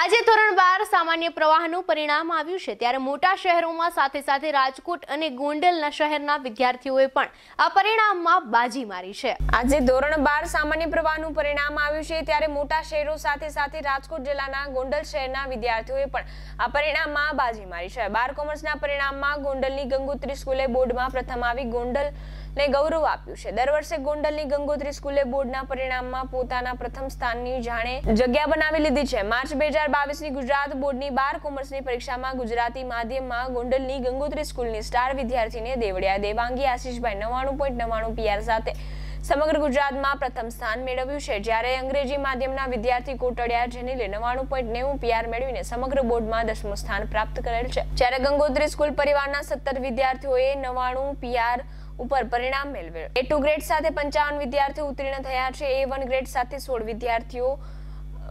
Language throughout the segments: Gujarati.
આજે ધોરણ બાર સામાન્ય પ્રવાહનું પરિણામ આવ્યું છે. ત્યારે મોટા શહેરોમાં સાથે સાથે રાજકોટ અને ગોંડલના શહેરના વિદ્યાર્થીઓએ પણ આ પરિણામમાં બાજી મારી છે. આજે ધોરણ બાર સામાન્ય પ્રવાહનું પરિણામ આવ્યું છે. ત્યારે મોટા શહેરો સાથે સાથે રાજકોટ જિલ્લાના ગોંડલ શહેરના વિદ્યાર્થીઓએ પણ આ પરિણામમાં બાજી મારી છે. બાર કોમર્સના પરિણામમાં ગોંડલની ગંગોત્રી સ્કૂલે બોર્ડમાં પ્રથમ આવી ગોંડલને ગૌરવ આપ્યું છે. દર વર્ષે ગોંડલની ગંગોત્રી સ્કૂલે બોર્ડના પરિણામમાં પોતાના પ્રથમ સ્થાનની જાણે જગ્યા બનાવી લીધી છે. માર્ચ બે હજાર ગુજરાત બોર્ડની બાર કોમર્સની પરીક્ષામાં ગુજરાતી માધ્યમમાં ગોંડલની ગંગોત્રી સ્કૂલની સ્ટાર વિદ્યાર્થીને દેવડિયા દેવાંગી આશીષભાઈ નવાણું પોઈન્ટ નવાણું પીઆર સાથે સમગ્ર ગુજરાતમાં પ્રથમ સ્થાન મેળવ્યું છે. જ્યારે અંગ્રેજી માધ્યમના વિદ્યાર્થી કોટડિયા જેનીલે નવાણું પોઈન્ટ નેવું પીઆર મેળવીને સમગ્ર બોર્ડમાં દસમું સ્થાન પ્રાપ્ત કરેલ છે. જ્યારે ગંગોત્રી સ્કૂલ પરિવારના સત્તર વિદ્યાર્થીઓએ નવાણું પીઆર ઉપર પરિણામ મેળવ્યું એ ટુ ગ્રેડ સાથે પંચાવન વિદ્યાર્થીઓ ઉત્તીર્ણ થયા છે. એ વન ગ્રેડ સાથે સોળ વિદ્યાર્થીઓ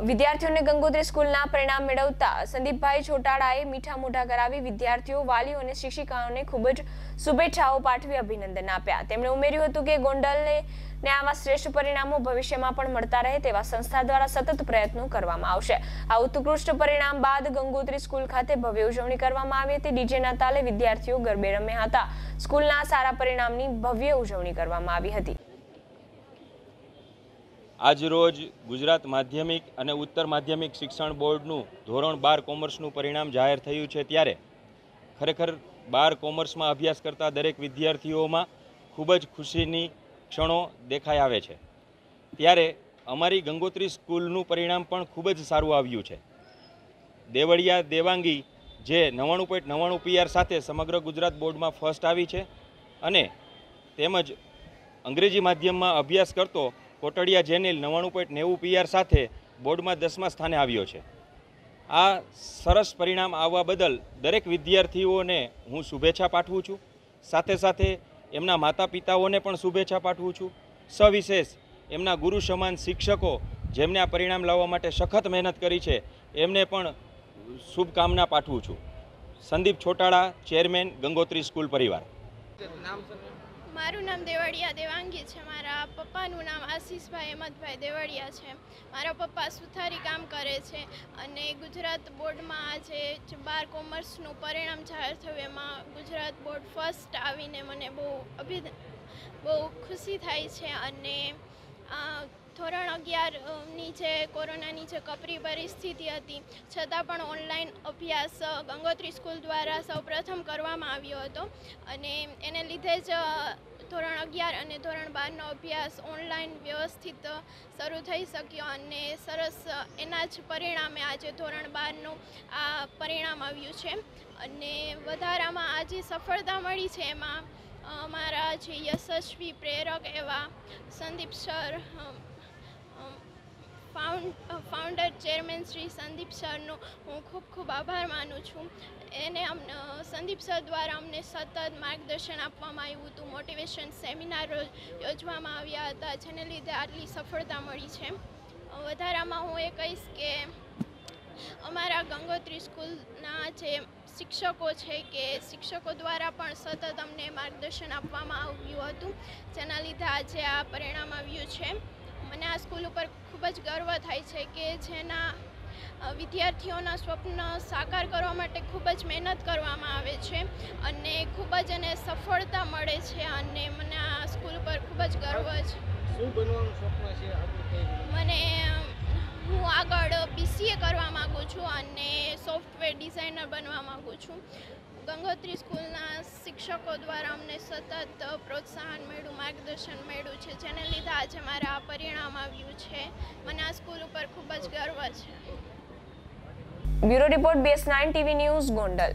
વિદ્યાર્થીઓને ગંગોત્રી સ્કૂલના પરિણામ મેળવતા સંદીપભાઈ છોટાડાએ મીઠા મોઢા કરાવી વિદ્યાર્થીઓ, વાલીઓ અને શિક્ષિકાઓને ખૂબ જ શુભેચ્છાઓ પાઠવી અભિનંદન આપ્યા. તેમણે ઉમેર્યું હતું કે ગોંડલને ને આવા શ્રેષ્ઠ પરિણામો ભવિષ્યમાં પણ મળતા રહે તેવા સંસ્થા દ્વારા સતત પ્રયત્નો કરવામાં આવશે. આ ઉત્કૃષ્ટ પરિણામ બાદ ગંગોત્રી સ્કૂલ ખાતે ભવ્ય ઉજવણી કરવામાં આવી હતી. ડીજેના તાલે વિદ્યાર્થીઓ ગરબે રમ્યા હતા. સ્કૂલના સારા પરિણામની ભવ્ય ઉજવણી કરવામાં આવી હતી. આજરોજ ગુજરાત માધ્યમિક અને ઉત્તર માધ્યમિક શિક્ષણ બોર્ડનું ધોરણ બાર કોમર્સનું પરિણામ જાહેર થયું છે ત્યારે ખરેખર બાર કોમર્સમાં અભ્યાસ કરતા દરેક વિદ્યાર્થીઓમાં ખૂબ જ ખુશીની ક્ષણો દેખાઈ આવે છે. ત્યારે અમારી ગંગોત્રી સ્કૂલનું પરિણામ પણ ખૂબ જ સારું આવ્યું છે. દેવળિયા દેવાંગી જે નવ્વાણું પોઈન્ટ નવ્વાણું પીઆર સાથે સમગ્ર ગુજરાત બોર્ડમાં ફર્સ્ટ આવી છે અને તેમજ અંગ્રેજી માધ્યમમાં અભ્યાસ કરતો કોટડિયા જેનિલ નવ્વાણું પોઈન્ટ નેવું પીઆર સાથે બોર્ડમાં દસમા સ્થાને આવ્યો છે. આ સરસ પરિણામ આવવા બદલ દરેક વિદ્યાર્થીઓને હું શુભેચ્છા પાઠવું છું. સાથે સાથે એમના માતા પિતાઓને પણ શુભેચ્છા પાઠવું છું. સવિશેષ, એમના ગુરુ સમાન શિક્ષકો જેમને આ પરિણામ લાવવા માટે સખત મહેનત કરી છે, એમને પણ શુભકામના પાઠવું છું. સંદીપ છોટાળા ચેરમેન ગંગોત્રી સ્કૂલ પરિવાર. મારું નામ દેવળિયા દેવાંગી છે. મારા પપ્પાનું નામ આશીષભાઈ અહેમદભાઈ દેવળિયા છે. મારા પપ્પા સુથારી કામ કરે છે અને ગુજરાત બોર્ડમાં આજે બાર કોમર્સનું પરિણામ જાહેર થયું. એમાં ગુજરાત બોર્ડ ફર્સ્ટ આવીને મને બહુ અભિ બહુ ખુશી થાય છે અને ધોરણ અગિયારની જે કોરોનાની જે કપરી પરિસ્થિતિ હતી, છતાં પણ ઓનલાઈન અભ્યાસ ગંગોત્રી સ્કૂલ દ્વારા સૌપ્રથમ કરવામાં આવ્યો હતો. અને એને લીધે જ ધોરણ અગિયાર અને ધોરણ બારનો અભ્યાસ ઓનલાઈન વ્યવસ્થિત શરૂ થઈ શક્યો અને સરસ એના જ પરિણામે આજે ધોરણ બારનું આ પરિણામ આવ્યું છે. અને વધારામાં આજે સફળતા મળી છે એમાં અમારા જે યશસ્વી પ્રેરક એવા Sandeep sir founder chairman Shri Sandeep સરનો હું ખૂબ ખૂબ આભાર માનું છું. એને અમને, સંદીપ સર દ્વારા અમને સતત માર્ગદર્શન આપવામાં આવ્યું હતું મોટિવેશન સેમિનાર યોજવામાં આવ્યા હતા, જેને લીધે આટલી સફળતા મળી છે. વધારામાં હું એ કહીશ કે અમારા ગંગોત્રી સ્કૂલના જે શિક્ષકો છે કે શિક્ષકો દ્વારા પણ સતત અમને માર્ગદર્શન આપવામાં આવ્યું હતું, જેના લીધે આજે આ પરિણામ આવ્યું છે. મને આ સ્કૂલ ઉપર ખૂબ જ ગર્વ થાય છે કે જેના વિદ્યાર્થીઓના સ્વપ્ન સાકાર કરવા માટે ખૂબ જ મહેનત કરવામાં આવે છે અને ખૂબ જ એને સફળતા મળે છે અને મને આ સ્કૂલ ઉપર ખૂબ જ ગર્વ છે. શું બનવાનું સ્વપ્ન છે મને હું આગળ બીસીએ કરવા માગું છું અને સોફ્ટવેર ડિઝાઇનર બનવા માગું છું. ગંગોત્રી સ્કૂલના શિક્ષકો દ્વારા અમને સતત પ્રોત્સાહન મળ્યું, માર્ગદર્શન મળ્યું છે, જેને લીધે આજે મારે આ પરિણામ આવ્યું છે. મને આ સ્કૂલ ઉપર ખૂબ જ ગર્વ છે. Bureau report BS nine TV news Gondal.